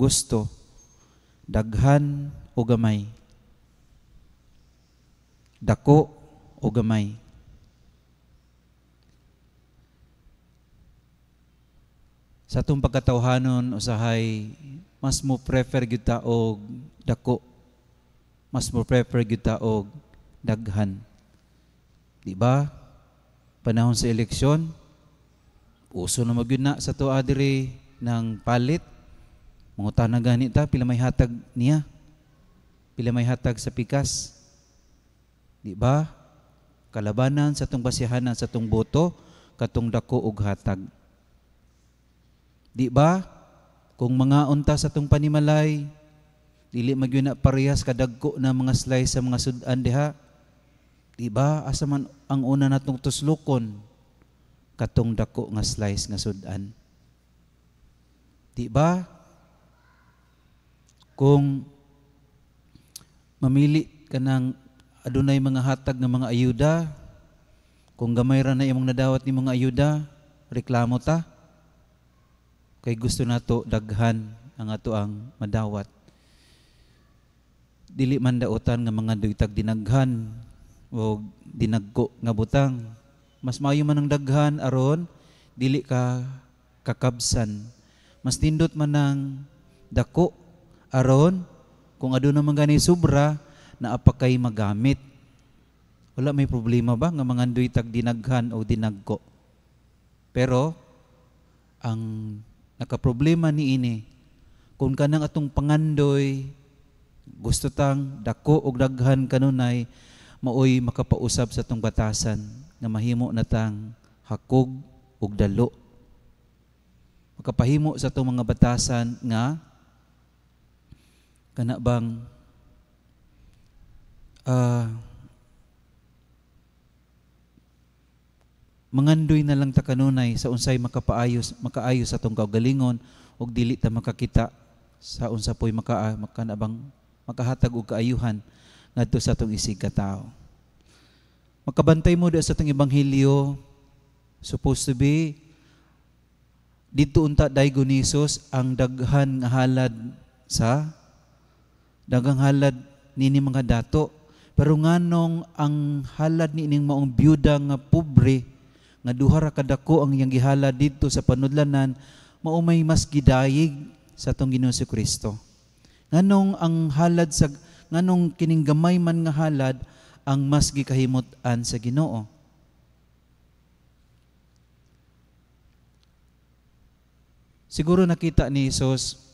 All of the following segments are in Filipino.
gusto daghan o gamay. Dako o gamay. Sa atong pagkatawhanon usahay mas mo prefer gyud ta og dako. Mas mo prefer gyud ta og daghan. Di ba? Panahon sa eleksyon uso na magyud na sa tuwa diri ng palit mangutan na gani ta pila may hatag niya pila may hatag sa pikas di ba kalabanan sa tong basihanan sa tong boto katong dako og hatag Di ba? Kung mga unta sa tong panimalay, dili magyud na parehas kadagko na mga slice sa mga sudan diha. Di ba? Asa man ang una natong tuslukon katong dako nga slice nga sudan. Di ba? Kung mamili ka ng adunay mga hatag ng mga ayuda, kung gamay ra na imong nadawat ni mga ayuda, reklamo ta. Kay gusto nato daghan ang ato ang madawat. Dili man daotan nga mga duytag dinaghan o dinagko nga butang. Mas maayo man ang daghan aron dili ka kakabsan. Mas tindot man ang dako aron kung ado naman gani sobra na apakay magamit. Wala may problema ba nga mga duytag dinaghan o dinagko? Pero ang nakaproblema ni ini kung kanang atong pangandoy gusto tang dako og daghan kanunay maoy makapausab sa tong batasan nga mahimo na tang hakog ug dalo. Makapahimo sa tong mga batasan nga kana bang uh, mangandoy na lang ta kanunay sa unsay makapaayos makaayos sa tong kaugalingon ug dili ta makakita sa unsa poy maka makanabang makahatag og kaayuhan ngadto sa atong isig ka tawo. Makabantay mo sa atong ebanghelyo supposed to be dito unta daygo ni Jesus ang daghan nga halad sa dagang halad nini mga dato pero nganong ang halad ni ining maong byuda nga pobre nga duha ra kadako ang iyang gihala didto sa panudlanan mao may mas gidayig sa atong Ginoo si Kristo. Nganong ang halad sa nganong kining gamay man nga halad ang mas gikahimot-an sa Ginoo. Siguro nakita ni Jesus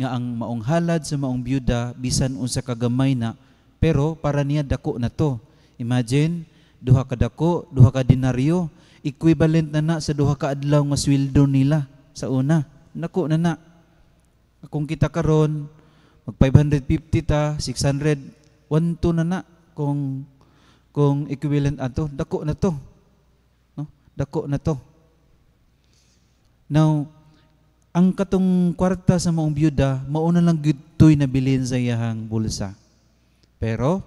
nga ang maong halad sa maong byuda bisan unsa kagamay na pero para niya dako na to. Imagine duha ka dako, duha ka dinaryo, equivalent na na sa duha ka adlaw nga sweldo nila sa una. Nako na na. Kung kita karon mag 550 ta, 600, 1 na na kung kung equivalent ato, dako na to. No? Dako na to. Now, ang katong kwarta sa maong byuda, mauna lang gitoy na bilin sa iyahang bulsa. Pero,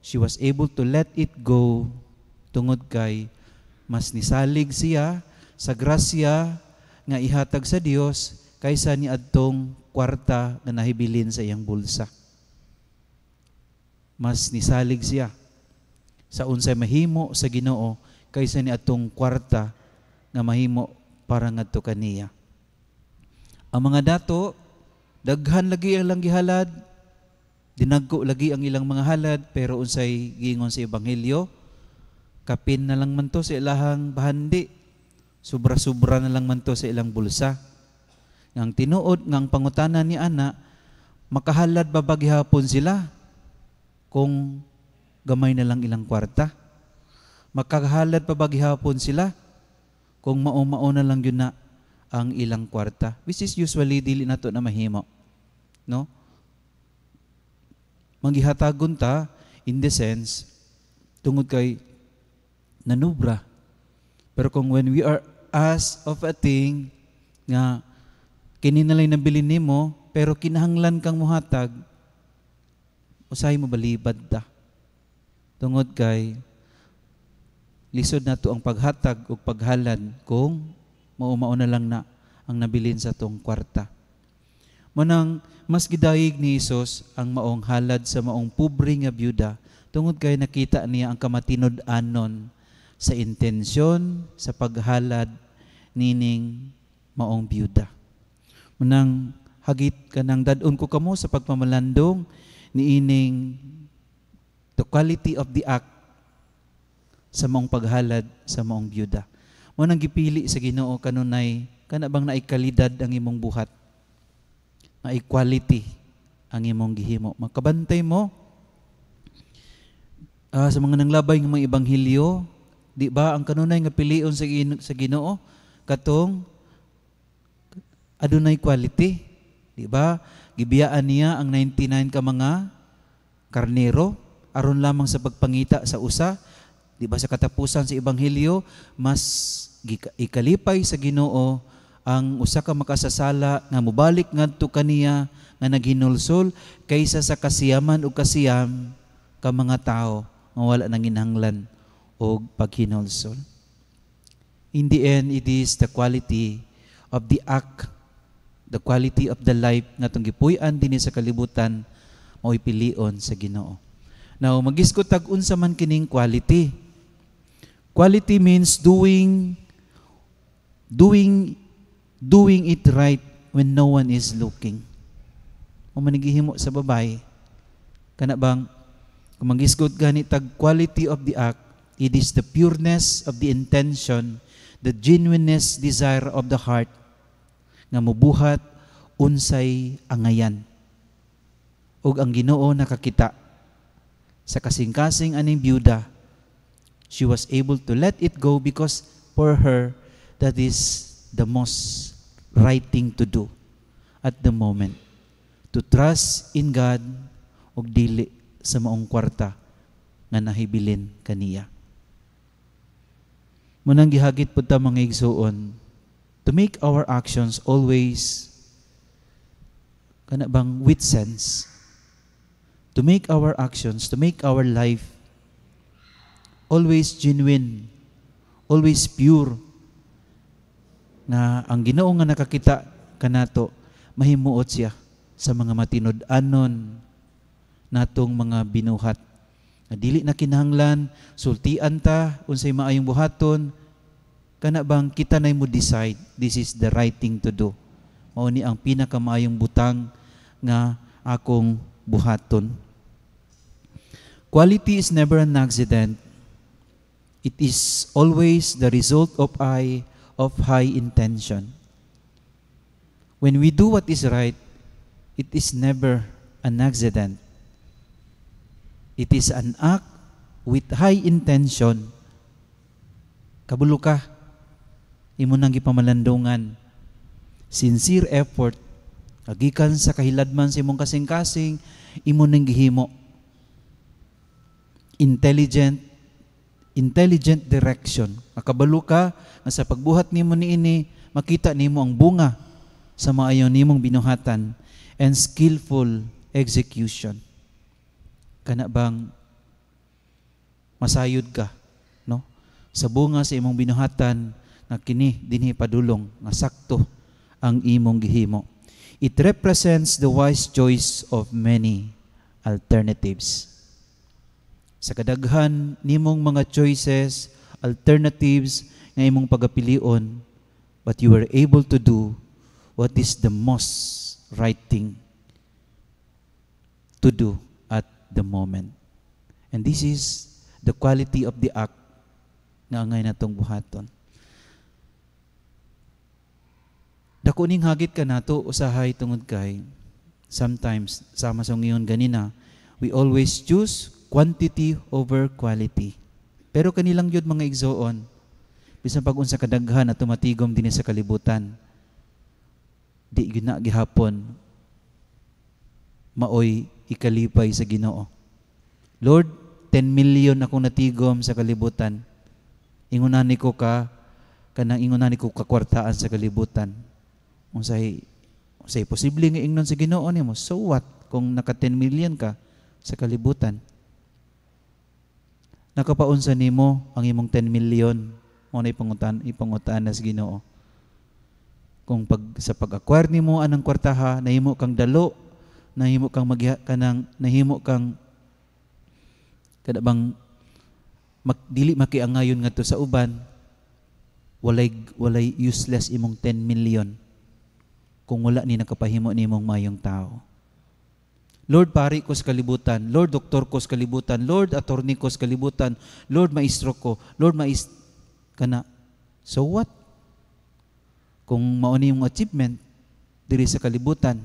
she was able to let it go tungod kay mas nisalig siya sa grasya nga ihatag sa Dios kaysa ni adtong kwarta nga nahibilin sa iyang bulsa. Mas nisalig siya sa unsay mahimo sa Ginoo kaysa ni atong kwarta nga mahimo para ngadto kaniya. Ang mga dato daghan lagi ang gihalad dinagko lagi ang ilang mga halad pero unsay gingon sa ebanghelyo kapin na lang man to sa ilahang bahandi. Sobra-sobra na lang man to sa ilang bulsa. Ang tinuod, ngang pangutanan ni Ana, makahalad ba baghapon sila kung gamay na lang ilang kwarta? Makahalad pa baghapon sila kung mao-mao na lang yun na ang ilang kwarta. Which is usually dili na to na mahimo. No? Manggihatagon ta in the sense tungod kay nanubra. Pero kung when we are asked of a thing nga kini na lang nabili nimo pero kinahanglan kang muhatag usahay mo balibad ta. Tungod kay lisod na to ang paghatag o paghalad kung maumao na lang na ang nabilin sa tong kwarta. Manang mas gidayig ni Isos ang maong halad sa maong pobre nga byuda tungod kay nakita niya ang kamatinod-anon sa intensyon sa paghalad nining maong byuda. Manang hagit ka nang dadon ko kamo sa pagpamalandong ni ining the quality of the act sa maong paghalad sa maong byuda. Mo nang gipili sa Ginoo kanunay kana bang naikalidad ang imong buhat na equality ang imong gihimo. Makabantay mo uh, sa mga nanglabay ng mga ebanghelyo, di ba ang kanunay nga pilion sa, gino, sa Ginoo katong adunay quality, di ba? Gibiyaan niya ang 99 ka mga karnero aron lamang sa pagpangita sa usa, di ba sa katapusan sa ebanghelyo, mas ikalipay sa Ginoo ang usa ka makasasala nga mubalik ngadto kaniya nga naghinulsol kaysa sa kasiyaman o kasiyam ka mga tao nga wala nang ginhanglan o paghinulsol. In the end, it is the quality of the act, the quality of the life nga itong gipuy-an din sa kalibutan mo pilion sa Ginoo. Now, magiskot tag unsa man kining quality. Quality means doing doing doing it right when no one is looking. O manigihimo sa babay, kana bang kung mangisgot gani tag quality of the act, it is the pureness of the intention, the genuineness desire of the heart nga mubuhat unsay angayan. Ug ang Ginoo nakakita sa kasing-kasing aning byuda, she was able to let it go because for her that is the most right thing to do at the moment. To trust in God ug dili sa maong kwarta nga nahibilin kaniya. Munang gihagit pud ta mga igsuon to make our actions always kana bang with sense to make our actions to make our life always genuine always pure nga ang Ginoo nga nakakita kanato mahimuot siya sa mga matinod-anon natong mga binuhat. Nga dili na kinahanglan sultian ta unsay maayong buhaton kana bang kita nay mo decide this is the right thing to do. Mao ni ang pinakamaayong butang nga akong buhaton. Quality is never an accident. It is always the result of I of high intention. When we do what is right, it is never an accident. It is an act with high intention. Kabulo ka, imo nang gipamalandungan. Sincere effort, agikan sa kahiladman sa imong kasing-kasing, imo nang gihimo. Intelligent, intelligent direction. Makabalo ka nga sa pagbuhat nimo niini makita nimo ang bunga sa maayo nimong binuhatan and skillful execution. Kana bang masayod ka no sa bunga sa imong binuhatan nga kini dinhi padulong nga sakto ang imong gihimo. It represents the wise choice of many alternatives. Sa kadaghan nimong mga choices, alternatives, nga imong pagapilion, but you were able to do what is the most right thing to do at the moment. And this is the quality of the act nga angay natong buhaton. Dako ning hagit ka nato usahay tungod kay sometimes sama sa ngayon ganina we always choose quantity over quality. Pero kanilang yun mga igsoon, bisan pag unsa kadaghan at tumatigom dinhi sa kalibutan di na gihapon maoy ikalipay sa Ginoo. Lord 10 million akong natigom sa kalibutan. Ingunan ko ka kanang ingunan ko kakwartaan sa kalibutan. Unsay unsay posible nga ingnon sa Ginoo nimo so what? Kung naka 10 million ka sa kalibutan nakapaunsa nimo ang imong 10 million. Mo na ipangutan, ipangutan na sa ginoo. kung pag sa pag-acquire nimo anang kwartaha nahimo kang dalo nahimo kang magha kanang nahimo kang kada bang mak, dili makiangayon ngadto sa uban walay walay useless imong 10 million. Kung wala ni nakapahimo nimong mayong tao Lord pari ko sa kalibutan, Lord doktor ko sa kalibutan, Lord attorney ko sa kalibutan, Lord maestro ko, Lord mais kana. So what? Kung mao ni yung achievement diri sa kalibutan,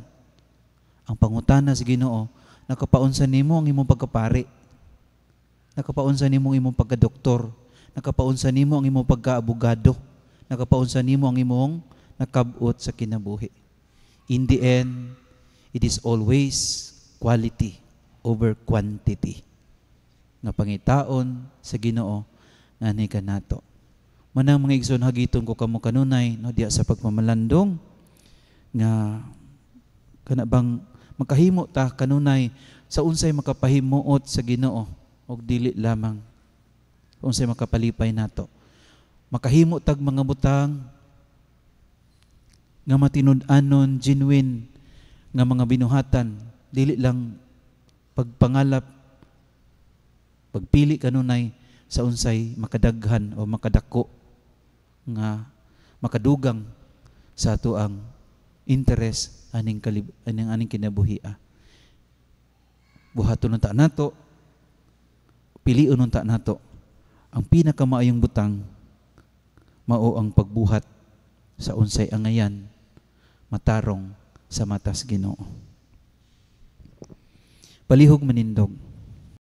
ang pangutana sa Ginoo, nakapaunsa nimo ang imong pagkapari. Nakapaunsa nimo ang imong pagkadoktor. Nakapaunsa nimo ang imong pagkaabogado. Nakapaunsa nimo ang imong nakabot sa kinabuhi. In the end, it is always quality over quantity nga pangitaon sa Ginoo nga ni kanato. Manang mga igsoon hagiton ko kamo kanunay no diya sa pagmamalandong nga kana bang makahimo ta kanunay sa unsay makapahimuot sa Ginoo og dili lamang unsay makapalipay nato. Makahimo tag mga butang nga matinud-anon genuine nga mga binuhatan dili lang pagpangalap pagpili kanunay sa unsay makadaghan o makadako nga makadugang sa ato ang interest aning kalib aning aning kinabuhia. Buhaton ta nato piliun ta nato. Ang pinakamaayong butang mao ang pagbuhat sa unsay angayan matarong sa matas Ginoo balihog manindog.